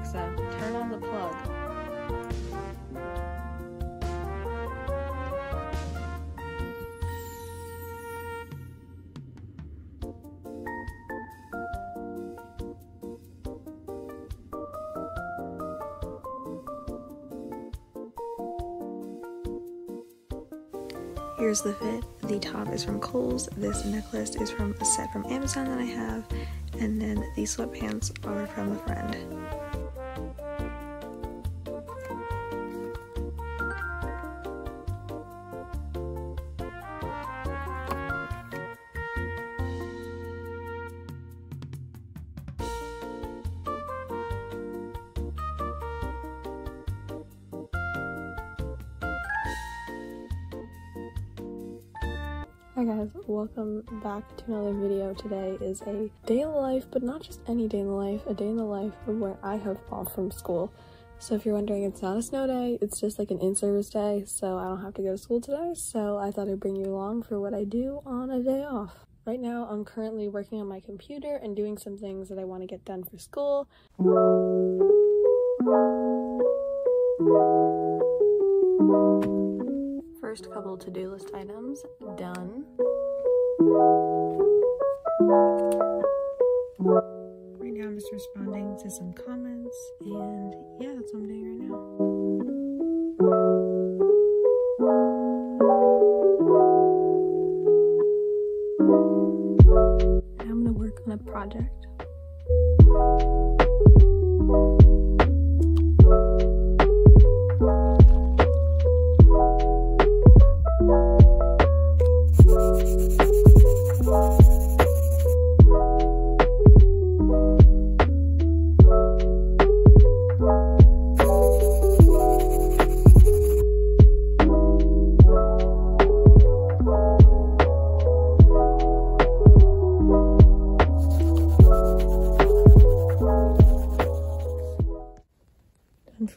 Alexa, turn on the plug. Here's the fit. The top is from Kohl's. This necklace is from a set from Amazon that I have. And then these sweatpants are from a friend. Hi guys, welcome back to another video. Today is a day in the life, but not just any day in the life, a day in the life of where I have off from school. So if you're wondering, it's not a snow day, it's just like an in-service day, so I don't have to go to school today, so I thought I'd bring you along for what I do on a day off. Right now, I'm currently working on my computer and doing some things that I want to get done for school. First couple to-do list items done. Right now I'm just responding to some comments and yeah, that's what I'm doing right now. Now I'm gonna work on a project.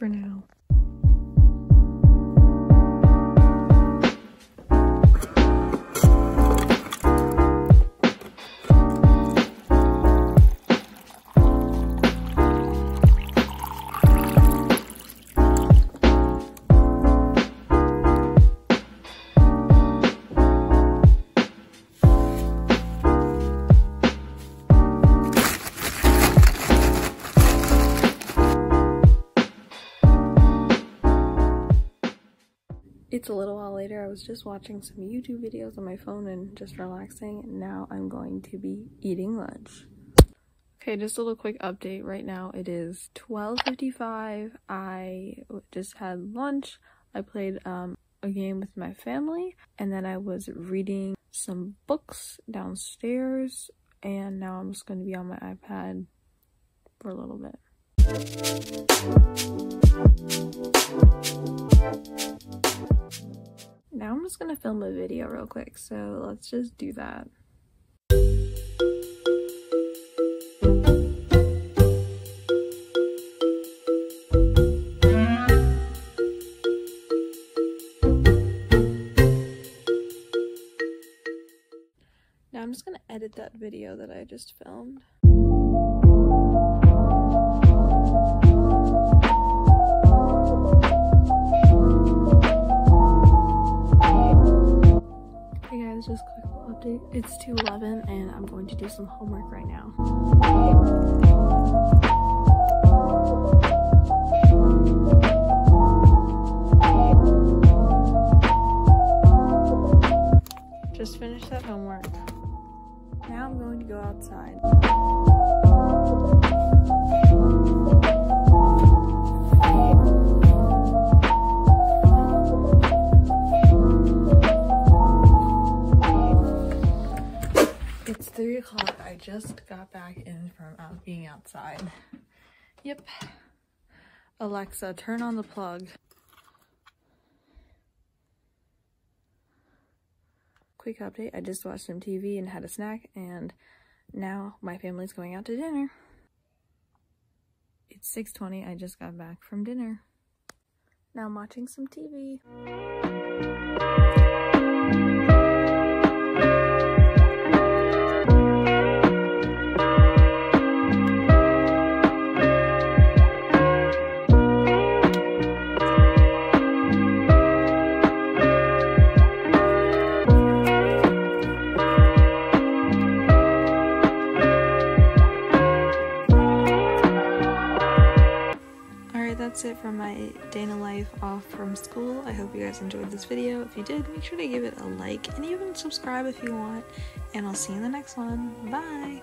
For now. It's a little while later. I was just watching some YouTube videos on my phone and just relaxing. Now I'm going to be eating lunch. Okay, just a little quick update. Right now it is 12.55. I just had lunch. I played um, a game with my family. And then I was reading some books downstairs. And now I'm just going to be on my iPad for a little bit. Now I'm just gonna film a video real quick, so let's just do that. Now I'm just gonna edit that video that I just filmed. Hey guys, just quick little update. It's 2.11 and I'm going to do some homework right now. Just finished that homework. Now I'm going to go outside. It's 3 o'clock. I just got back in from out being outside. Yep. Alexa, turn on the plug. Quick update, I just watched some TV and had a snack, and now my family's going out to dinner. It's 6.20, I just got back from dinner. Now I'm watching some TV. It from my day in life off from school. I hope you guys enjoyed this video. If you did, make sure to give it a like and even subscribe if you want. And I'll see you in the next one. Bye!